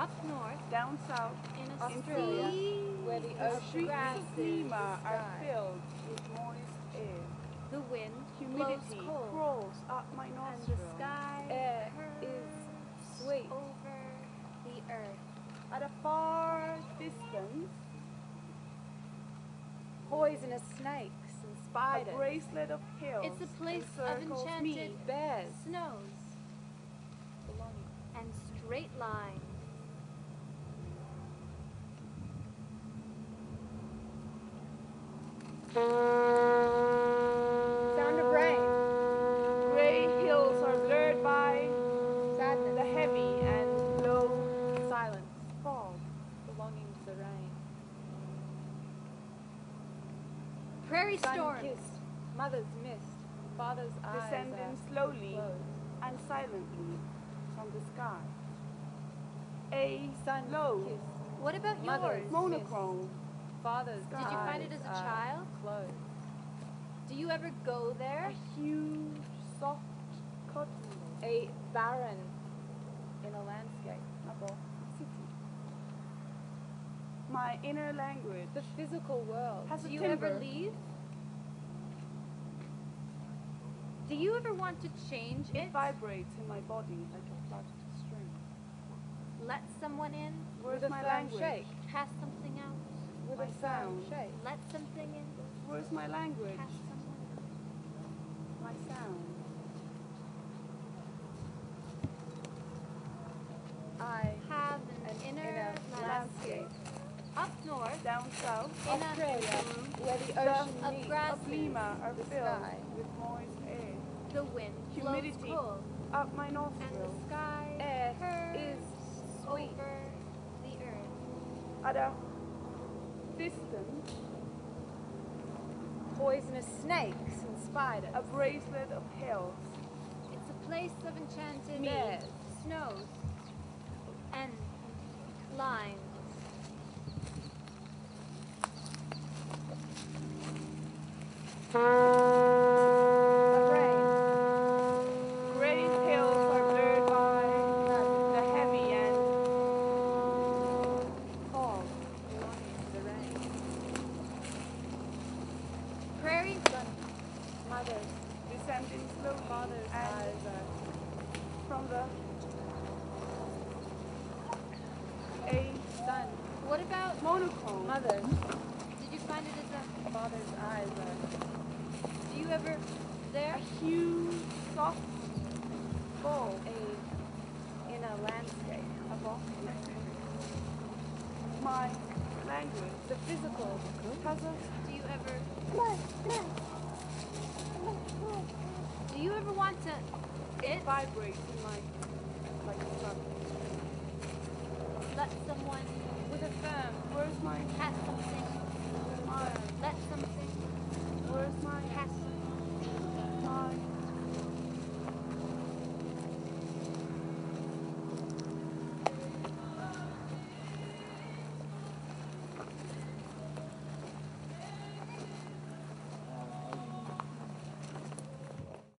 Up north, Down south, in Australia, sea where the ocean grasses are filled with moist air. the wind Humidity blows cold, crawls up my nostrils, and the sky Air is sweet. over the earth. At a far distance, Poisonous snakes and spiders. a bracelet of hills It's a place of me. enchanted bears. snows and straight lines. Sound of rain. Gray hills are blurred by Sadness. the heavy and low silence. fog. Belonging to the rain. Prairie Sun storms. kissed. Mother's mist, Father's eyes descending slowly closed. and silently from the sky. A Sun low kissed. What about Mother's yours? monochrome Father's Did you find it as a child? Closed. Do you ever go there? a huge soft cotton A barren in a landscape. city. My inner language The physical world. has Do a you timbre. ever leave? Do you ever want to change it? It vibrates in my body like a plucked string. Let someone in? Where's my language? shake. Something out? With My a sound. shake. Let something in? Where's my language? Cast someone out? My sound. I Have an, an inner, inner landscape. Up north, Down south, in Australia, where the The- ocean of meets grass- of Lima are The filled sky. with moist air. the wind Humidity. blows cold, Up my and nostril. the sky Air is sweet. over the earth. At a distance, Poisonous snakes and spiders. a bracelet of hills It's a place of enchanted snows and lines. The slowly Father's and eyes from the a sun. What about monochrome. Mother. did you find it as a Father's eyes do you ever there? A huge soft ball a in a landscape. above my language The physical. a Do you ever Do you ever want to it vibrates in my like let someone With a firm Where's my cast something